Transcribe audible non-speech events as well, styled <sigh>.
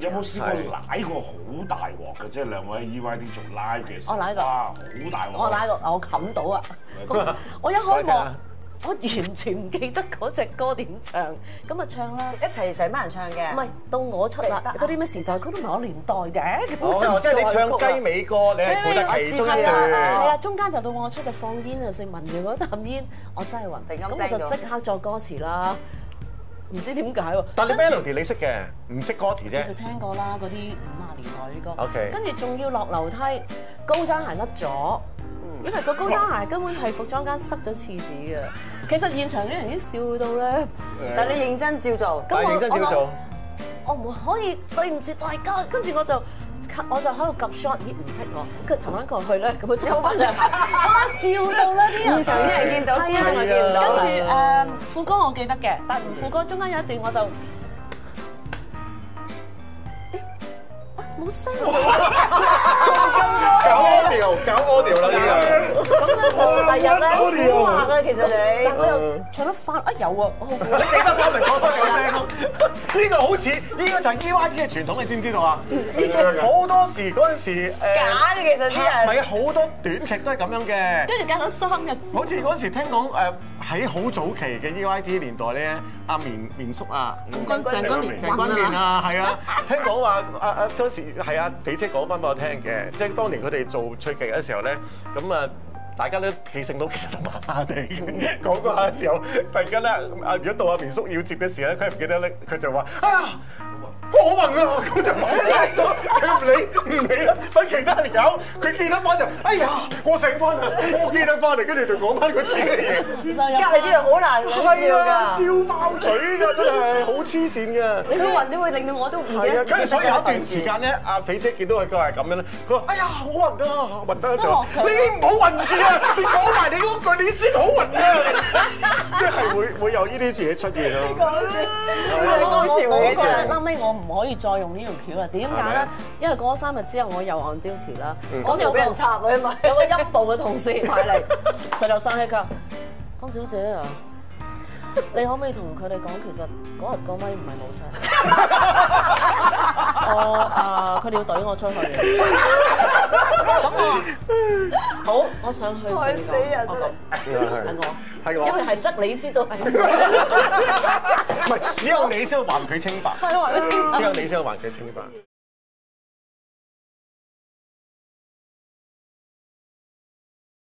有冇試過舐過好大鑊嘅？即係兩位 EYD 做 live 嘅時候，我舐過哇，好大鑊！我拉個我冚到啊！<laughs> <laughs> 我一開幕，我完全唔記得嗰隻歌點唱，咁啊唱啦。一齊成班人唱嘅。唔係到我出啦，嗰啲咩時代，嗰都唔係我年代嘅。哦，即係你唱雞尾歌，你係負責其中一係段。啊，中間就到我出就放煙啊，食聞完嗰啖煙，我真係暈。突然間咁我就即刻作歌詞啦，唔知點解喎。但你 melody 你識嘅，唔識歌詞啫我就。聽過啦，嗰啲五啊年代啲歌。OK 跟住仲要落樓梯，高踭鞋甩咗，因為個高踭鞋根本係服裝間塞咗廁紙嘅。其實現場啲人已經笑到咧，但你認真照做。但係認真照做。我唔可以對唔住大家，跟住我就。我就喺度及 shot，咦唔剔我，跟住尋晚過去咧，咁樣抽翻嚟，<laughs> 哇笑到啦啲人，現場啲人見到，觀眾又見唔到。跟住誒副歌我記得嘅，但係唔副歌中間有一段我就。冇聲搞 audio 啦呢咁咧就第日咧好話啊，其實你。<laughs> 但我又唱得翻啊有啊。你記得翻咪講多有聲咯？呢個好似呢個就係 EYT 嘅傳統，你知唔知道啊？好多時嗰陣時誒，假嘅其實啲人係好多短劇都係咁樣嘅。跟住隔咗三日好似嗰陣時聽講誒喺好早期嘅 EYT 年代咧，阿綿綿叔啊，鄭君綿鄭君綿啊，係啊，聽講話啊啊嗰時係啊肥姐講翻俾我聽嘅，即係當年佢哋做趣嘅時候咧，咁啊。大家咧企性都其實都麻麻地，講嗰下嘅時候，突然間咧，啊如果到阿明叔要接嘅時候咧，佢唔記得咧，佢就話啊我暈啊，咁就冇咗，佢唔理唔理啦，揾其他人搞，佢記得翻就哎呀我醒翻啦，我記得翻嚟，跟住就講翻佢自己嘅嘢。<laughs> 隔離啲人好難講笑係啊，㗎。笑爆嘴㗎，真係好黐線㗎。你佢暈都會令到我都唔記係啊，得。跟住所以有一段時間咧，阿肥姐見到佢佢係咁樣咧，佢話：哎呀，好暈啊，暈得嘅時候，你唔好暈住啊！你講埋你嗰句，你先好暈啊！會會有呢啲嘢出現咯。我我我覺得後尾我唔可以再用呢條橋啦。點解咧？因為過咗三日之後，我又按招詞啦。嗯咁有俾人插啊嘛有個陰部嘅同事埋嚟，實就生氣佢話：江小姐啊，你可唔可以同佢哋講，其實嗰日個咪唔係冇聲。我啊，佢哋要懟我出去。咁我話好，我想去害死人啊我講係我。係我因為係得你知道係我。唔係只有你先會還佢清白，係話你知只有你先會還佢清白。